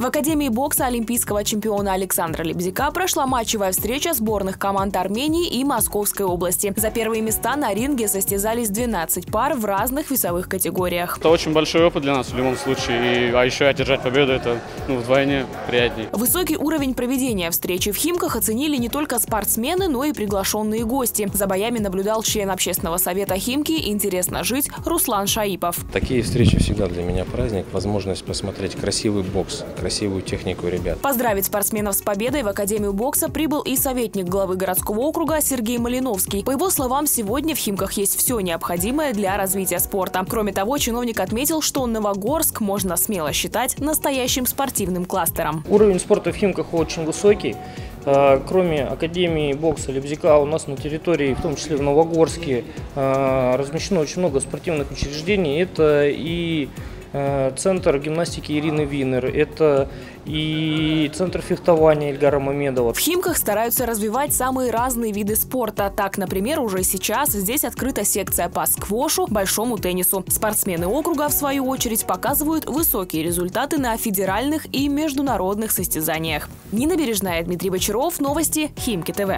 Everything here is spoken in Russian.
В Академии бокса олимпийского чемпиона Александра Лебзика прошла матчевая встреча сборных команд Армении и Московской области. За первые места на ринге состязались 12 пар в разных весовых категориях. Это очень большой опыт для нас в любом случае. И, а еще одержать победу – это ну, вдвойне приятнее. Высокий уровень проведения встречи в Химках оценили не только спортсмены, но и приглашенные гости. За боями наблюдал член общественного совета Химки «Интересно жить» Руслан Шаипов. Такие встречи всегда для меня праздник. Возможность посмотреть красивый бокс, красивую технику ребят. Поздравить спортсменов с победой в Академию бокса прибыл и советник главы городского округа Сергей Малиновский. По его словам, сегодня в Химках есть все необходимое для развития спорта. Кроме того, чиновник отметил, что Новогорск можно смело считать настоящим спортивным кластером. Уровень спорта в Химках очень высокий. Э, кроме Академии бокса Лебзика, у нас на территории, в том числе в Новогорске, э, размещено очень много спортивных учреждений. Это и центр гимнастики Ирины Винер, это и центр фехтования Эльгара Мамедова. В Химках стараются развивать самые разные виды спорта. Так, например, уже сейчас здесь открыта секция по сквошу, большому теннису. Спортсмены округа, в свою очередь, показывают высокие результаты на федеральных и международных состязаниях. Нина Бережная, Дмитрий Бочаров, Новости, Химки ТВ.